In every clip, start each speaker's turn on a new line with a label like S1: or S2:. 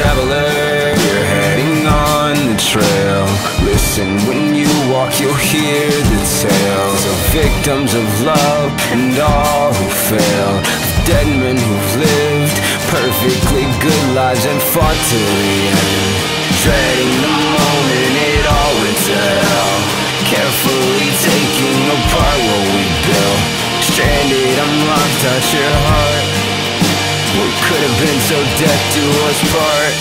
S1: traveler, you're heading on the trail. Listen, when you walk you'll hear the tales Of victims of love and all who fail. Of dead men who've lived perfectly good lives and fought till the end. Dreading the moment it all went to Carefully taking apart what we built. Stranded, I'm locked out your heart. What could have been so death do us part?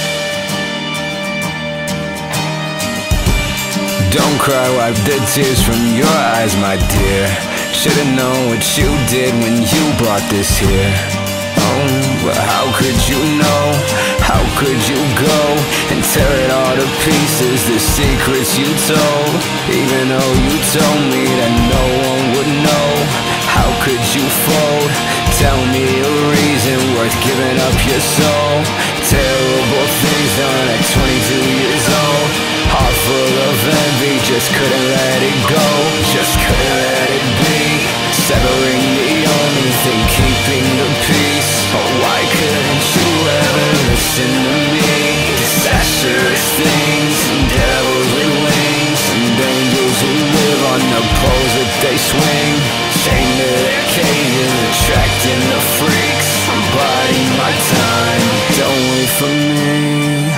S1: Don't cry, wipe the tears from your eyes, my dear. Should've known what you did when you brought this here. Oh, but how could you know? How could you go and tear it all to pieces? The secrets you told, even though you told me that no one would know. How could you fold? Tell me worth giving up your soul. Terrible things done at 22 years old. Heart full of envy, just couldn't let it go. Just couldn't let it be. Severing the only thing keeping the peace. Oh, why couldn't you ever listen to me? Disastrous things and devils with wings and angels who live on the poles that they swing. For me.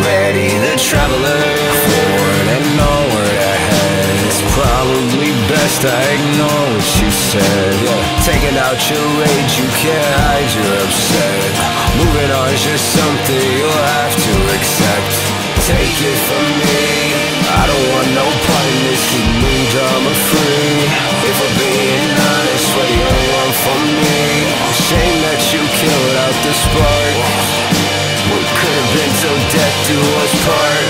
S1: Ready the traveler. Forward and onward ahead. It's probably best I ignore what you said. Taking out your rage, you can't hide your upset. Moving on is just something you'll have to accept. Take it from spark what could have been till death do us part?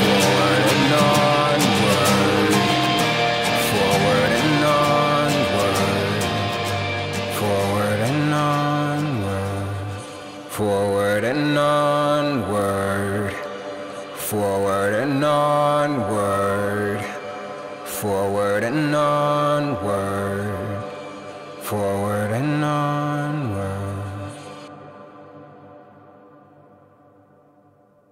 S1: Forward and onward. Forward and onward. Forward and onward. Forward and onward. Forward and onward. Forward and onward forward and on.